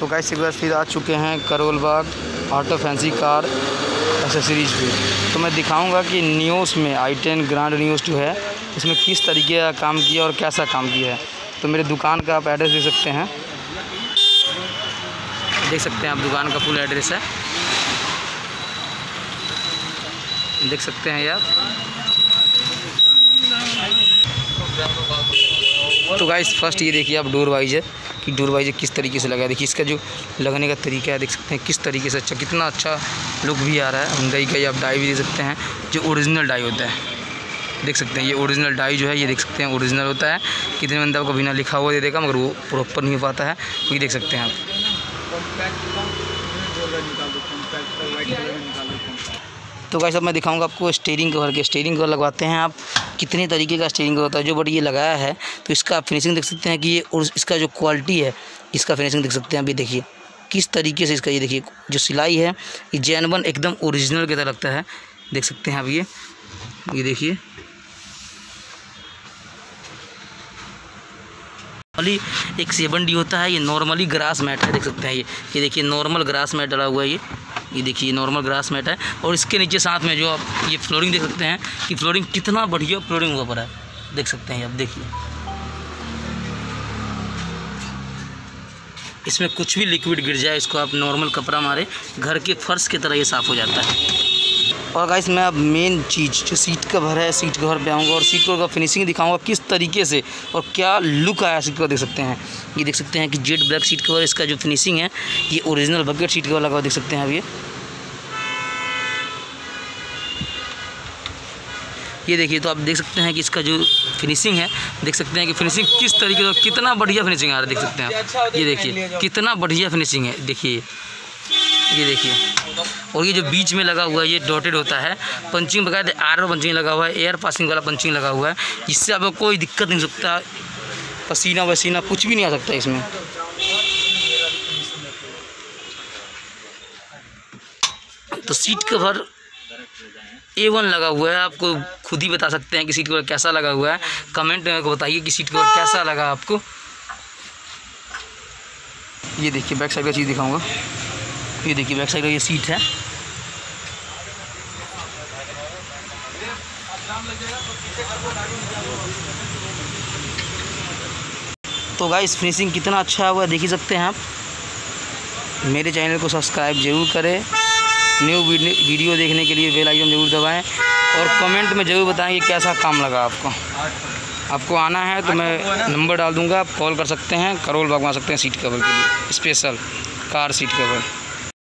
तो गाइस एक बार फिर आ चुके हैं Karol Bagh auto fancy car accessories पे। तो मैं दिखाऊँगा कि न्यूज़ में आई टेन ग्रांड न्यूज़ जो है, इसमें किस तरीके का काम किया और कैसा काम किया है। तो मेरे दुकान का आप एड्रेस दे सकते हैं। देख सकते हैं आप दुकान का फुल एड्रेस है। देख सकते हैं आप गाइस फ़र्स्ट ये देखिए आप डोर वाइज है कि डोर वाइजर किस तरीके से लगा है। देखिए इसका जो लगने का तरीका है, देख सकते हैं किस तरीके से अच्छा कितना अच्छा लुक भी आ रहा है। हुंडई का ये आप डाई भी देख सकते हैं, जो ओरिजिनल डाई होता है। देख सकते हैं, ये ओरिजिनल डाई जो है, ये देख सकते हैं ओरिजिनल होता है। कितने बंदे आपको बिना लिखा हुआ दे देगा, मगर वो प्रॉपर नहीं हो पाता है ये देख सकते हैं आप। तो गाइस अब मैं दिखाऊँगा आपको स्टेयरिंग कवर के। स्टेयरिंग कवर लगवाते हैं आप। कितने तरीके का स्टेयरिंग कवर होता है, जो बट ये लगाया है। तो इसका आप फिनिशिंग देख सकते हैं कि ये और इसका जो क्वालिटी है, इसका फिनिशिंग देख सकते हैं। अभी देखिए, किस तरीके से इसका ये देखिए, जो सिलाई है, ये जैनवन एकदम ओरिजिनल की तरह लगता है। देख सकते हैं आप ये। ये देखिए। नॉर्मली एक सेवन डी होता है, ये नॉर्मली ग्रास मैट है, देख सकते हैं ये। ये देखिए नॉर्मल ग्रास मैट डला हुआ है ये। ये देखिए नॉर्मल ग्रास मैट है। और इसके नीचे साथ में जो आप ये फ्लोरिंग देख सकते हैं कि फ्लोरिंग कितना बढ़िया फ्लोरिंग हुआ पड़ा है। देख सकते हैं आप, देखिए। इसमें कुछ भी लिक्विड गिर जाए, इसको आप नॉर्मल कपड़ा मारे, घर के फर्श की तरह ये साफ़ हो जाता है। और गाइस मैं अब मेन चीज़ जो सीट कवर है सीट कवर पे आऊँगा और सीट कवर का फिनिशिंग दिखाऊँगा किस तरीके से और क्या लुक आया सीट कवर देख सकते हैं। ये देख सकते हैं कि जेड ब्लैक सीट कवर इसका जो फिनिशिंग है ये ओरिजिनल बकेट सीट कवर लगा हुआ देख सकते हैं अब ये। ये देखिए तो आप देख सकते हैं कि इसका जो फिनिशिंग है देख सकते हैं कि फिनिशिंग किस तरीके से कितना बढ़िया फिनिशिंग आ रहा है देख सकते हैं आप। ये देखिए कितना बढ़िया फिनिशिंग है देखिए। ये देखिए। और ये जो बीच में लगा हुआ है, ये डॉटेड होता है। पंचिंग बकायदे आर पंचिंग लगा हुआ है एयर पासिंग वाला पंचिंग लगा हुआ है, जिससे आपको कोई दिक्कत नहीं सकता। पसीना वसीना कुछ भी नहीं आ सकता इसमें। तो सीट कवर ए वन लगा हुआ है, आपको खुद ही बता सकते हैं कि सीट कवर कैसा लगा हुआ है। कमेंट में बताइए कि सीट कवर कैसा लगा आपको। ये देखिए बैक साइड का चीज़ दिखाऊँगा। ये देखिए बैक साइड का ये सीट है। तो गाइस फिनिशिंग कितना अच्छा हुआ देख ही सकते हैं आप। मेरे चैनल को सब्सक्राइब ज़रूर करें। न्यू वीडियो देखने के लिए बेल आइकन ज़रूर दबाएँ। और कमेंट में ज़रूर बताएँ कि कैसा काम लगा आपको। आपको आना है तो मैं नंबर डाल दूँगा, आप कॉल कर सकते हैं। करोल भगवा सकते हैं सीट कवर के लिए। Special car seat cover